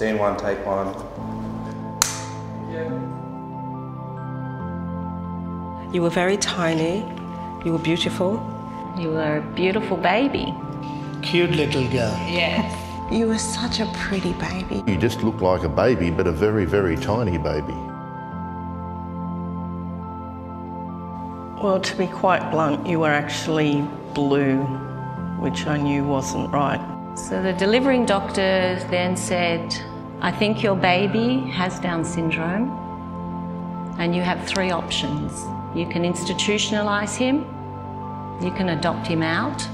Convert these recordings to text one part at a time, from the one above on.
Scene one, take one. You were very tiny. You were beautiful. You were a beautiful baby. Cute little girl. Yes. You were such a pretty baby. You just looked like a baby, but a very, very tiny baby. Well, to be quite blunt, you were actually blue, which I knew wasn't right. So the delivering doctor then said, I think your baby has Down syndrome, and you have three options. You can institutionalise him, you can adopt him out,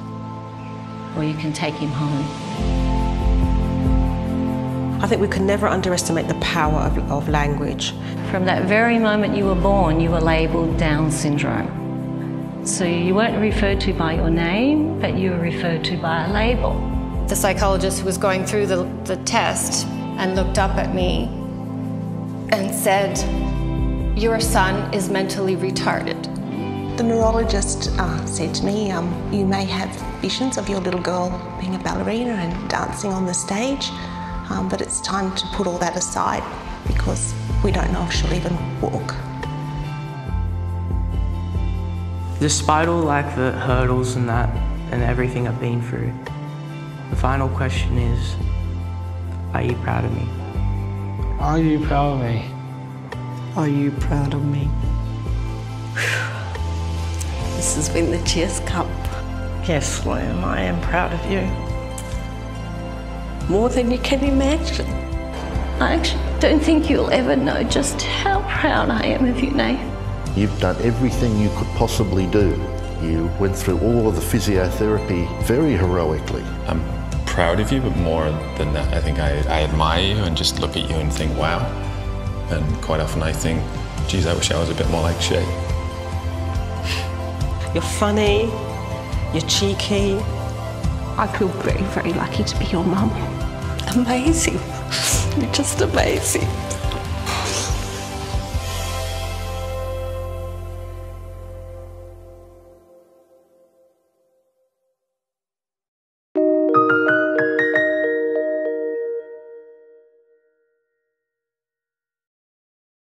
or you can take him home. I think we can never underestimate the power of, of language. From that very moment you were born, you were labelled Down syndrome. So you weren't referred to by your name, but you were referred to by a label. The psychologist who was going through the, the test and looked up at me and said, Your son is mentally retarded. The neurologist uh, said to me, um, You may have visions of your little girl being a ballerina and dancing on the stage, um, but it's time to put all that aside because we don't know if she'll even walk. Despite all like the hurdles and that and everything I've been through, the final question is, are you proud of me? Are you proud of me? Are you proud of me? This has been the Cheers Cup. Yes, Liam, I am proud of you. More than you can imagine. I actually don't think you'll ever know just how proud I am of you, Nathan. You've done everything you could possibly do. You went through all of the physiotherapy very heroically. I'm proud of you, but more than that, I think I, I admire you and just look at you and think, wow. And quite often I think, geez, I wish I was a bit more like Shay. You're funny, you're cheeky. I feel very, very lucky to be your mum. Amazing. You're just amazing.